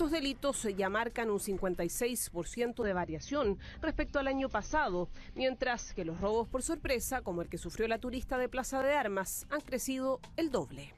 Estos delitos ya marcan un 56% de variación respecto al año pasado, mientras que los robos por sorpresa, como el que sufrió la turista de Plaza de Armas, han crecido el doble.